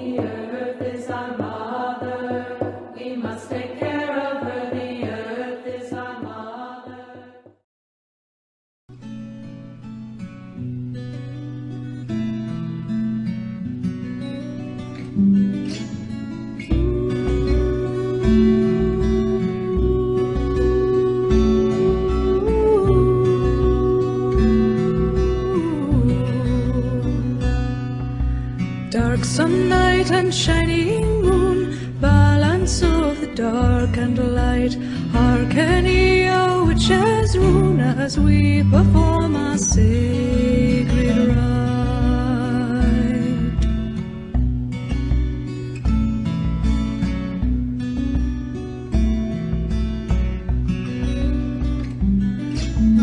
The earth is our mother. We must take care sun night and shining moon, balance of the dark and light. Hearken ye, O witches, rune, as we perform our sacred rite.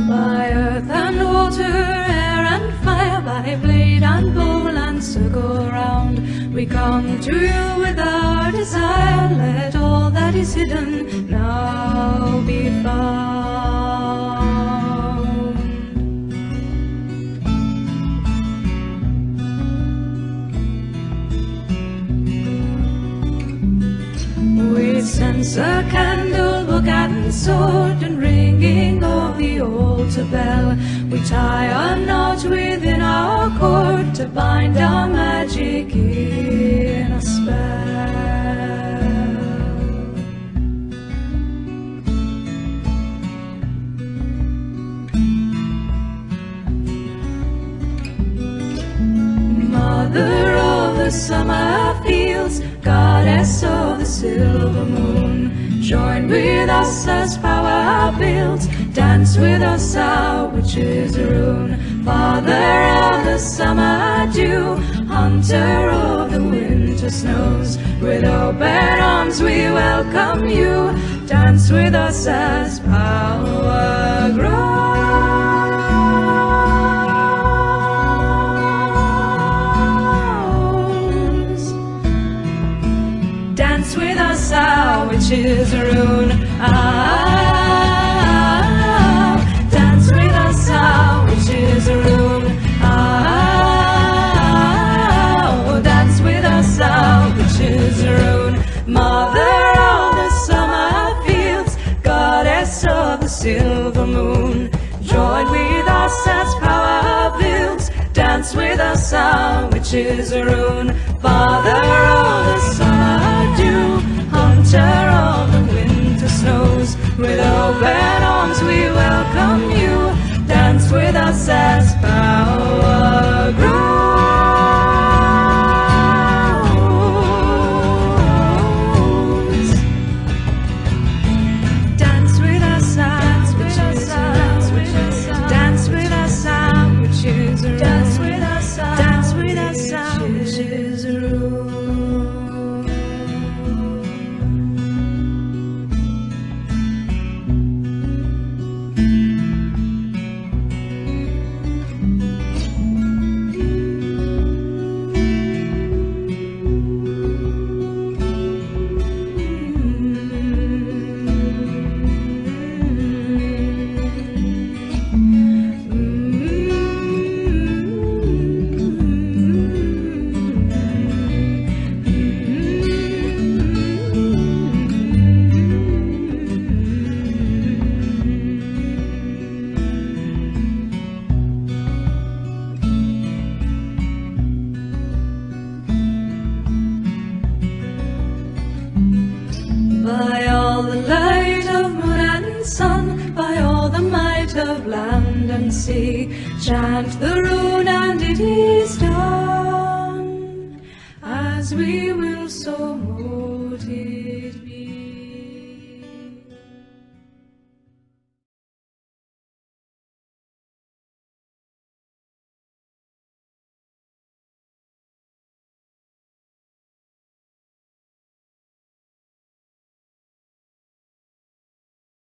By earth and water, and bowl and circle round, we come to you with our desire. Let all that is hidden now be found. With censer, candle, book, and sword, and ringing of the altar bell, we tie a bind our magic in a spell. Mother of the summer fields, goddess of the silver moon, join with us as power builds, dance with us our witches rune. Father of the summer dew, hunter of the winter snows, with open arms we welcome you, dance with us as power Dance with us, our witches rune. Ah, dance with us, our witches rune. Ah, dance with us, our witches rune. Mother of the summer fields, goddess of the silver moon, join with us as power builds. Dance with us, our witches rune. Father of the dew, hunter of the winter snows, with open arms we welcome you. Dance with us as By all the light of moon and sun, by all the might of land and sea, chant the rune and it is done, as we will so mote it